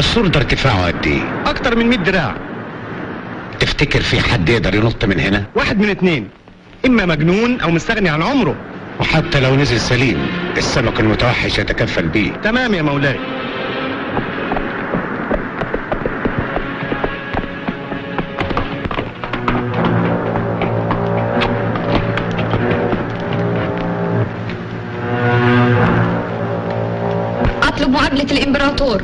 السور ده ارتفاعه قد إيه؟ أكتر من 100 دراع. تفتكر في حد يقدر ينط من هنا؟ واحد من اتنين. إما مجنون أو مستغني عن عمره. وحتى لو نزل سليم السمك المتوحش يتكفل بيه. تمام يا مولاي. أطلب مقابلة الإمبراطور.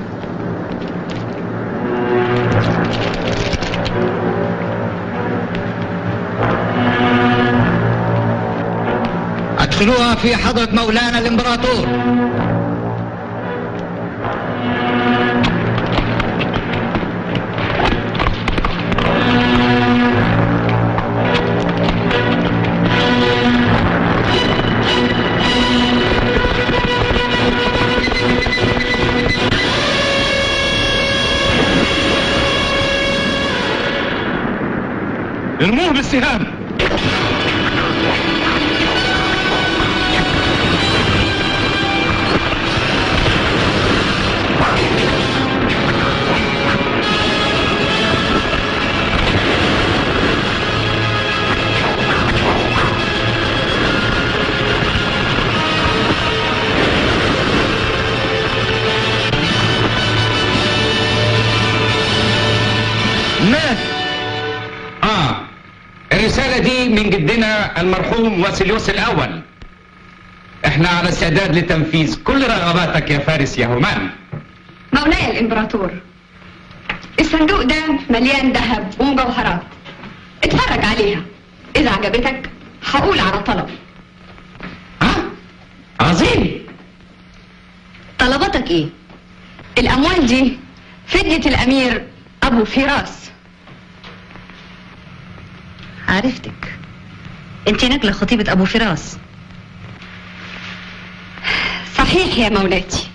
ادخلوها في حضرة مولانا الإمبراطور. ارموه بالسهام. الرسالة دي من جدنا المرحوم واسيليوس الأول. إحنا على استعداد لتنفيذ كل رغباتك يا فارس يا هومان. مولاي الإمبراطور الصندوق ده مليان ذهب ومجوهرات. اتفرج عليها. إذا عجبتك هقول على طلب. ها؟ عظيم. طلباتك إيه؟ الأموال دي فدية الأمير أبو فراس. عرفتك. انت نجلة خطيبة أبو فراس. صحيح يا مولاتي.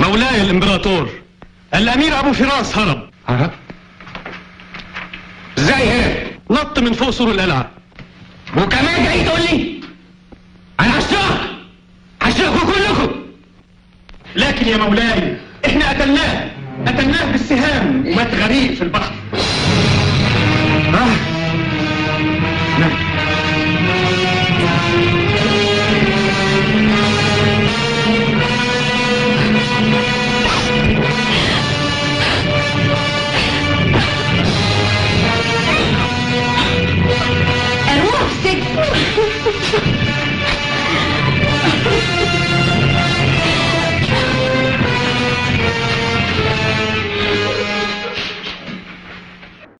مولاي الإمبراطور الأمير أبو فراس هرب. هرب؟ إزاي هرب؟ نط من فوق سور القلعة. وكمان جاي تقول لي؟ أنا هشتغل هشتغلكم كلكم. لكن يا مولاي إحنا قتلناه. قتلناه بالسهام ومات غريق في البحر.